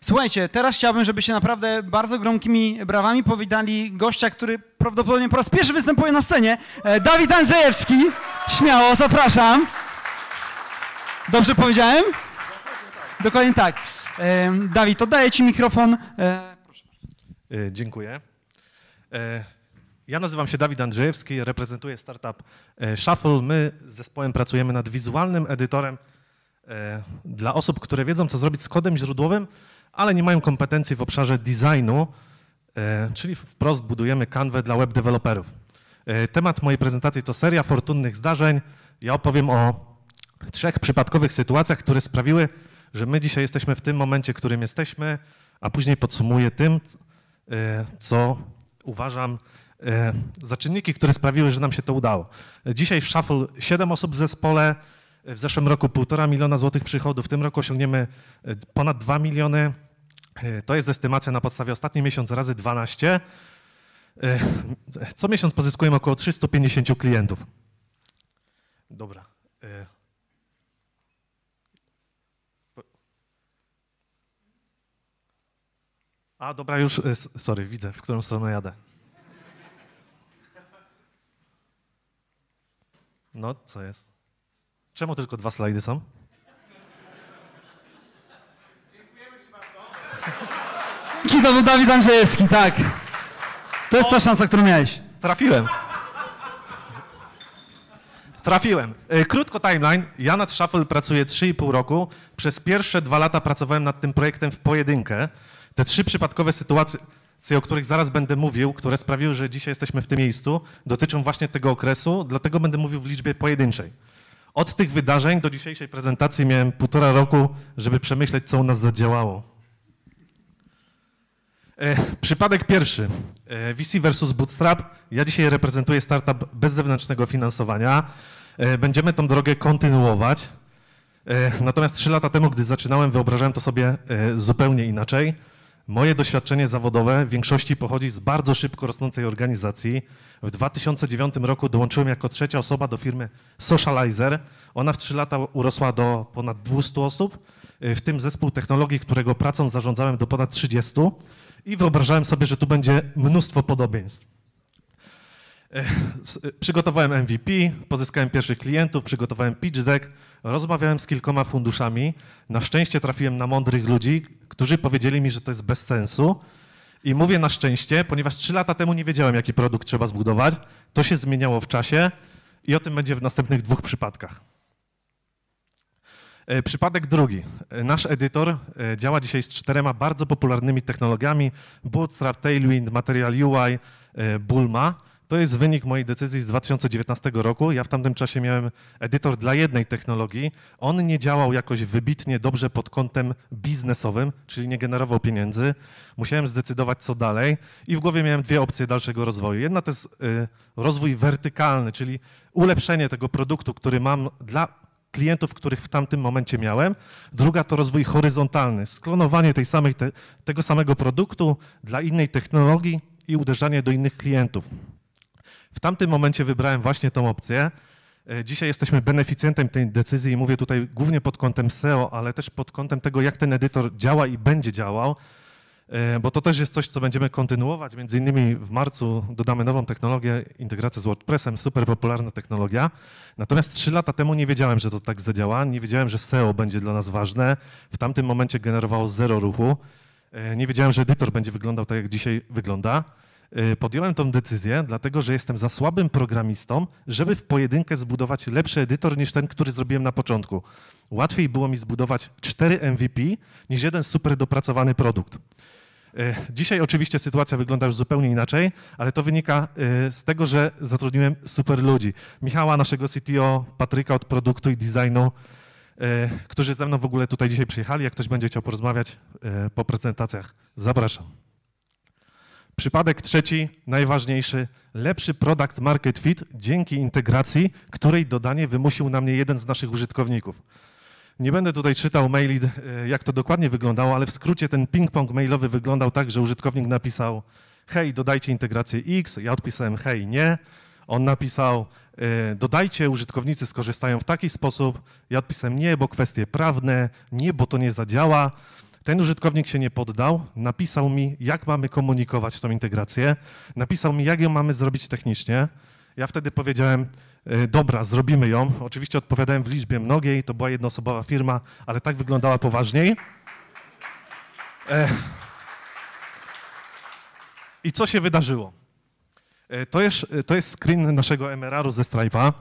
Słuchajcie, teraz chciałbym, żebyście naprawdę bardzo gromkimi brawami powitali gościa, który prawdopodobnie po raz pierwszy występuje na scenie. E, Dawid Andrzejewski. Śmiało, zapraszam. Dobrze powiedziałem? Dokładnie tak. E, Dawid, oddaję ci mikrofon. E, E, Dziękuję. Ja nazywam się Dawid Andrzejewski, reprezentuję startup e, Shuffle. My z zespołem pracujemy nad wizualnym edytorem e, dla osób, które wiedzą, co zrobić z kodem źródłowym, ale nie mają kompetencji w obszarze designu, e, czyli wprost budujemy kanwę dla web deweloperów. Temat mojej prezentacji to seria fortunnych zdarzeń. Ja opowiem o trzech przypadkowych sytuacjach, które sprawiły, że my dzisiaj jesteśmy w tym momencie, w którym jesteśmy, a później podsumuję tym, co uważam za czynniki, które sprawiły, że nam się to udało. Dzisiaj w Shuffle 7 osób w zespole, w zeszłym roku 1,5 miliona złotych przychodów, w tym roku osiągniemy e, ponad 2 miliony. E, To jest estymacja na podstawie ostatni miesiąc razy 12. E, Co miesiąc pozyskujemy około 350 klientów. Dobra. e, A, dobra, już, e, sorry, widzę, w którą stronę jadę. No, co jest? Czemu tylko dwa slajdy są? Dzięki, to był Dawid Andrzejewski, tak. To jest ta szansa, którą miałeś. Trafiłem. Trafiłem. E, Krótko timeline. Ja nad Shuffle pracuję 3,5 roku. Przez pierwsze dwa lata pracowałem nad tym projektem w pojedynkę. Te trzy przypadkowe sytuacje, o których zaraz będę mówił, które sprawiły, że dzisiaj jesteśmy w tym miejscu, dotyczą właśnie tego okresu, dlatego będę mówił w liczbie pojedynczej. Od tych wydarzeń do dzisiejszej prezentacji miałem półtora roku, żeby przemyśleć, co u nas zadziałało. E, Przypadek pierwszy. E, VC versus Bootstrap. Ja dzisiaj reprezentuję startup bez zewnętrznego finansowania. E, Będziemy tą drogę kontynuować. E, Natomiast trzy lata temu, gdy zaczynałem, wyobrażałem to sobie e, zupełnie inaczej. Moje doświadczenie zawodowe w większości pochodzi z bardzo szybko rosnącej organizacji. W 2009 roku dołączyłem jako trzecia osoba do firmy Socializer. Ona w trzy lata urosła do ponad 200 osób, e, w tym zespół technologii, którego pracą zarządzałem do ponad 30 i wyobrażałem sobie, że tu będzie mnóstwo podobieństw. E, e, Przygotowałem MVP, pozyskałem pierwszych klientów, przygotowałem pitch deck, rozmawiałem z kilkoma funduszami. Na szczęście trafiłem na mądrych ludzi, którzy powiedzieli mi, że to jest bez sensu. I mówię na szczęście, ponieważ trzy lata temu nie wiedziałem, jaki produkt trzeba zbudować. To się zmieniało w czasie i o tym będzie w następnych dwóch przypadkach. E, Przypadek drugi. Nasz edytor działa dzisiaj z czterema bardzo popularnymi technologiami: Bootstrap, Tailwind, Material UI, Bulma. To jest wynik mojej decyzji z 2019 roku. Ja w tamtym czasie miałem edytor dla jednej technologii. On nie działał jakoś wybitnie dobrze pod kątem biznesowym, czyli nie generował pieniędzy. Musiałem zdecydować, co dalej. I w głowie miałem dwie opcje dalszego rozwoju. Jedna to jest e, rozwój wertykalny, czyli ulepszenie tego produktu, który mam dla klientów, których w tamtym momencie miałem. Druga to rozwój horyzontalny, sklonowanie tej samej te, tego samego produktu dla innej technologii i uderzanie do innych klientów. W tamtym momencie wybrałem właśnie tą opcję. E, Dzisiaj jesteśmy beneficjentem tej decyzji i mówię tutaj głównie pod kątem SEO, ale też pod kątem tego, jak ten edytor działa i będzie działał, e, bo to też jest coś, co będziemy kontynuować. Między innymi w marcu dodamy nową technologię, integrację z WordPressem, super popularna technologia. Natomiast trzy lata temu nie wiedziałem, że to tak zadziała, nie wiedziałem, że SEO będzie dla nas ważne. W tamtym momencie generowało zero ruchu. E, Nie wiedziałem, że edytor będzie wyglądał tak, jak dzisiaj wygląda. E, Podjąłem tą decyzję, dlatego że jestem za słabym programistą, żeby w pojedynkę zbudować lepszy edytor niż ten, który zrobiłem na początku. Łatwiej było mi zbudować cztery MVP niż jeden super dopracowany produkt. E, Dzisiaj oczywiście sytuacja wygląda już zupełnie inaczej, ale to wynika e, z tego, że zatrudniłem super ludzi. Michała, naszego CTO, Patryka od produktu i designu, którzy ze mną w ogóle tutaj dzisiaj przyjechali. Jak ktoś będzie chciał porozmawiać po prezentacjach, zapraszam. Przypadek trzeci, najważniejszy, lepszy product market fit dzięki integracji, której dodanie wymusił na mnie jeden z naszych użytkowników. Nie będę tutaj czytał maili, e, jak to dokładnie wyglądało, ale w skrócie ten ping-pong mailowy wyglądał tak, że użytkownik napisał hej, dodajcie integrację X, ja odpisałem hej, nie. On napisał, e, dodajcie, użytkownicy skorzystają w taki sposób. Ja odpisałem nie, bo kwestie prawne, nie, bo to nie zadziała. Ten użytkownik się nie poddał, napisał mi, jak mamy komunikować tą integrację, napisał mi, jak ją mamy zrobić technicznie. Ja wtedy powiedziałem, e, dobra, zrobimy ją. Oczywiście odpowiadałem w liczbie mnogiej, to była jednoosobowa firma, ale tak wyglądała poważniej. E, I co się wydarzyło? E, To jest, to jest screen naszego MRR-u ze Stripe'a.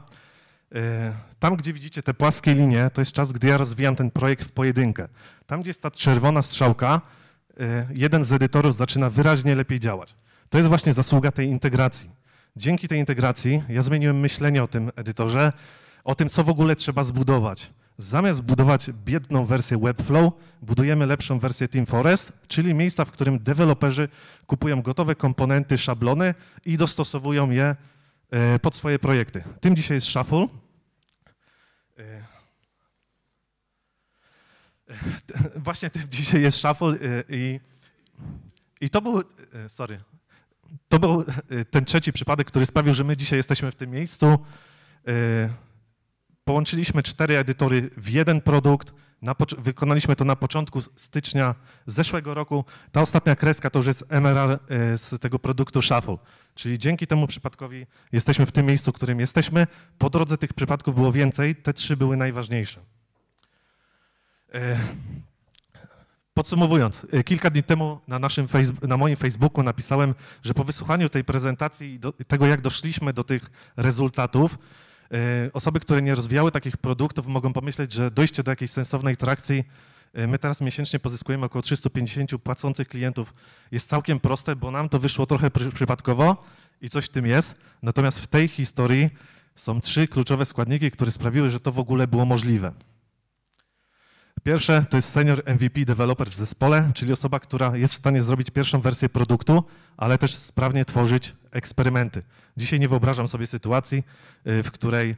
E, Tam, gdzie widzicie te płaskie linie, to jest czas, gdy ja rozwijam ten projekt w pojedynkę. Tam, gdzie jest ta czerwona strzałka, e, jeden z edytorów zaczyna wyraźnie lepiej działać. To jest właśnie zasługa tej integracji. Dzięki tej integracji ja zmieniłem myślenie o tym edytorze, o tym, co w ogóle trzeba zbudować. Zamiast budować biedną wersję Webflow, budujemy lepszą wersję Team Forest, czyli miejsca, w którym deweloperzy kupują gotowe komponenty, szablony i dostosowują je pod swoje projekty. Tym dzisiaj jest Shuffle. E, e, Właśnie tym dzisiaj jest Shuffle e, i, i to był, e, sorry, to był e, ten trzeci przypadek, który sprawił, że my dzisiaj jesteśmy w tym miejscu. Połączyliśmy cztery edytory w jeden produkt. Wykonaliśmy to na początku stycznia zeszłego roku. Ta ostatnia kreska to już jest MRR e, z tego produktu Shuffle. Czyli dzięki temu przypadkowi jesteśmy w tym miejscu, w którym jesteśmy. Po drodze tych przypadków było więcej, te trzy były najważniejsze. E, Podsumowując, e, kilka dni temu na, naszym na moim Facebooku napisałem, że po wysłuchaniu tej prezentacji i tego, jak doszliśmy do tych rezultatów, osoby, które nie rozwijały takich produktów, mogą pomyśleć, że dojście do jakiejś sensownej trakcji, e, my teraz miesięcznie pozyskujemy około 350 płacących klientów, jest całkiem proste, bo nam to wyszło trochę przy- przypadkowo i coś w tym jest. Natomiast w tej historii są trzy kluczowe składniki, które sprawiły, że to w ogóle było możliwe. Pierwsze to jest senior MVP developer w zespole, czyli osoba, która jest w stanie zrobić pierwszą wersję produktu, ale też sprawnie tworzyć eksperymenty. Dzisiaj nie wyobrażam sobie sytuacji, y, w której y,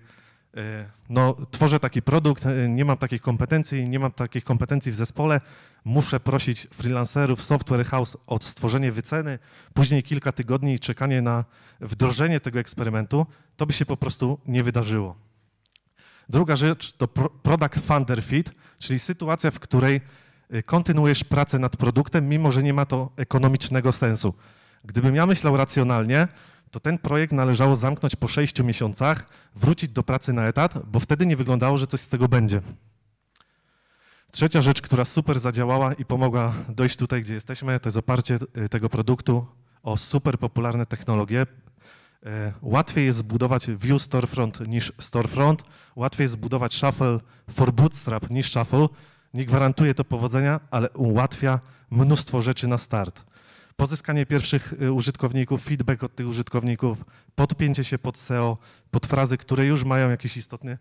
no, tworzę taki produkt, y, nie mam takich kompetencji, nie mam takich kompetencji w zespole, muszę prosić freelancerów, software house o stworzenie wyceny, później kilka tygodni czekanie na wdrożenie tego eksperymentu, to by się po prostu nie wydarzyło. Druga rzecz to pro- product funder fit, czyli sytuacja, w której kontynuujesz pracę nad produktem, mimo że nie ma to ekonomicznego sensu. Gdybym ja myślał racjonalnie, to ten projekt należało zamknąć po sześciu miesiącach, wrócić do pracy na etat, bo wtedy nie wyglądało, że coś z tego będzie. Trzecia rzecz, która super zadziałała i pomogła dojść tutaj, gdzie jesteśmy, to jest oparcie y, tego produktu o super popularne technologie. E, Łatwiej jest zbudować View Storefront niż Storefront, łatwiej jest zbudować Shuffle for Bootstrap niż Shuffle. Nie gwarantuje to powodzenia, ale ułatwia mnóstwo rzeczy na start. Pozyskanie pierwszych y, użytkowników, feedback od tych użytkowników, podpięcie się pod SEO, pod frazy, które już mają jakiś istotny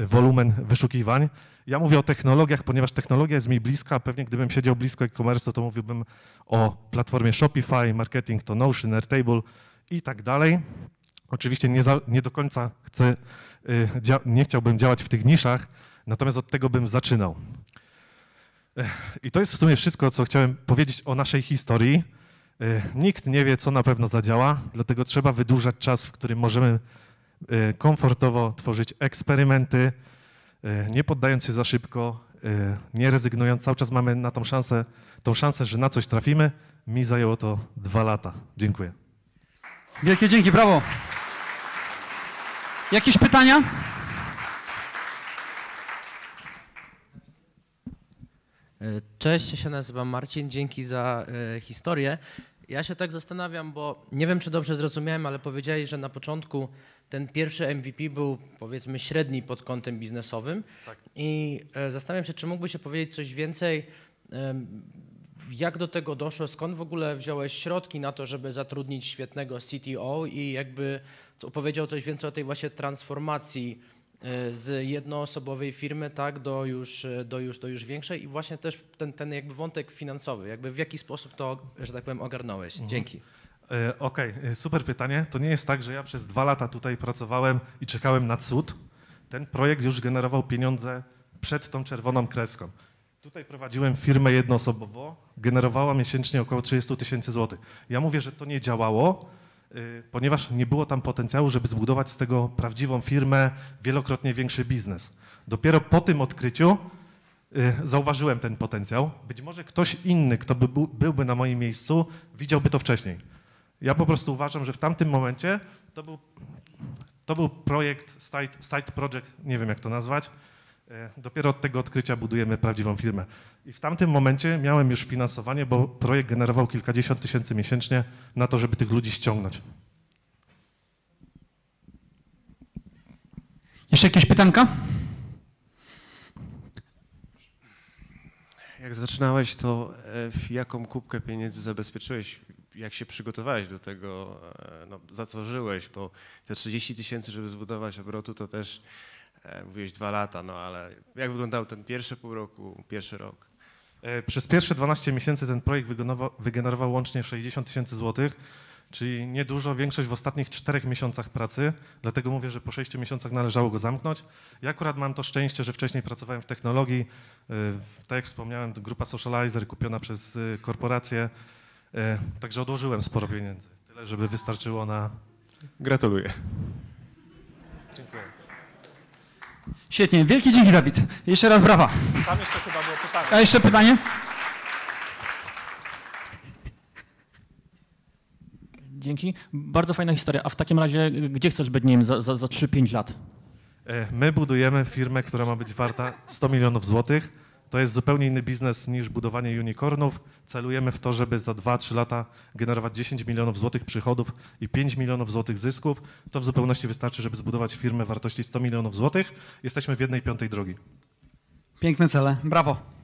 y, wolumen wyszukiwań. Ja mówię o technologiach, ponieważ technologia jest mi bliska. Pewnie gdybym siedział blisko e-commerce, to mówiłbym o platformie Shopify, marketing to Notion, Airtable i tak dalej. Oczywiście nie, za, nie do końca chcę, y, nie chciałbym działać w tych niszach, natomiast od tego bym zaczynał. I to jest w sumie wszystko, co chciałem powiedzieć o naszej historii. Y, Nikt nie wie, co na pewno zadziała, dlatego trzeba wydłużać czas, w którym możemy y, komfortowo tworzyć eksperymenty, y, nie poddając się za szybko, y, nie rezygnując. Cały czas mamy na tą szansę, tą szansę, że na coś trafimy. Mi zajęło to dwa lata. Dziękuję. Wielkie dzięki, brawo. Jakieś pytania? E, Cześć, ja się nazywam Marcin, dzięki za e, historię. Ja się tak zastanawiam, bo nie wiem, czy dobrze zrozumiałem, ale powiedziałeś, że na początku ten pierwszy MVP był powiedzmy średni pod kątem biznesowym. I e, zastanawiam się, czy mógłbyś opowiedzieć coś więcej, jak do tego doszło, skąd w ogóle wziąłeś środki na to, żeby zatrudnić świetnego CTO i jakby opowiedział coś więcej o tej właśnie transformacji z jednoosobowej firmy tak do już, e, do już, do już większej i właśnie też ten, ten jakby wątek finansowy, jakby w jaki sposób to, że tak powiem, ogarnąłeś. Dzięki. E, Okej, e, super pytanie. To nie jest tak, że ja przez dwa lata tutaj pracowałem i czekałem na cud. Ten projekt już generował pieniądze przed tą czerwoną kreską. Tutaj prowadziłem firmę jednoosobowo, generowała miesięcznie około 30 tysięcy złotych. Ja mówię, że to nie działało, y, ponieważ nie było tam potencjału, żeby zbudować z tego prawdziwą firmę, wielokrotnie większy biznes. Dopiero po tym odkryciu y, zauważyłem ten potencjał. Być może ktoś inny, kto by był, byłby na moim miejscu, widziałby to wcześniej. Ja po prostu uważam, że w tamtym momencie to był, to był projekt, side, side project, nie wiem jak to nazwać. E, Dopiero od tego odkrycia budujemy prawdziwą firmę. I w tamtym momencie miałem już finansowanie, bo projekt generował kilkadziesiąt tysięcy miesięcznie na to, żeby tych ludzi ściągnąć. Jeszcze jakieś pytanka? Jak zaczynałeś, to e, w jaką kubkę pieniędzy zabezpieczyłeś? Jak się przygotowałeś do tego, e, no, za co żyłeś? Bo te 30 tysięcy, żeby zbudować obrotu, to też mówiłeś dwa lata, no ale jak wyglądał ten pierwszy pół roku, pierwszy rok? E, Przez pierwsze 12 miesięcy ten projekt wygenerował, wygenerował łącznie 60 tysięcy złotych, czyli niedużo, większość w ostatnich czterech miesiącach pracy, dlatego mówię, że po 6 miesiącach należało go zamknąć. Ja akurat mam to szczęście, że wcześniej pracowałem w technologii, e, tak jak wspomniałem, to grupa Socializer kupiona przez e, korporację, e, także odłożyłem sporo pieniędzy, tyle żeby wystarczyło na... Gratuluję. Dziękuję. Świetnie, wielkie dzięki Dawid. Jeszcze raz brawa. Tam jeszcze chyba było pytanie. A jeszcze pytanie? Dzięki. Bardzo fajna historia. A w takim razie, gdzie chcesz być, nie wiem, za, za, za 3-5 lat? E, My budujemy firmę, która ma być warta 100 milionów złotych. To jest zupełnie inny biznes niż budowanie unicornów. Celujemy w to, żeby za 2-3 lata generować 10 milionów złotych przychodów i 5 milionów złotych zysków. To w zupełności wystarczy, żeby zbudować firmę wartości 100 milionów złotych. Jesteśmy w jednej piątej drogi. Piękne cele, brawo.